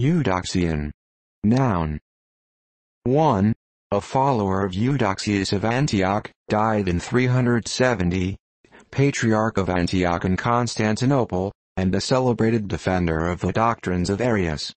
Eudoxian. Noun. 1. A follower of Eudoxius of Antioch, died in 370, Patriarch of Antioch and Constantinople, and a celebrated defender of the doctrines of Arius.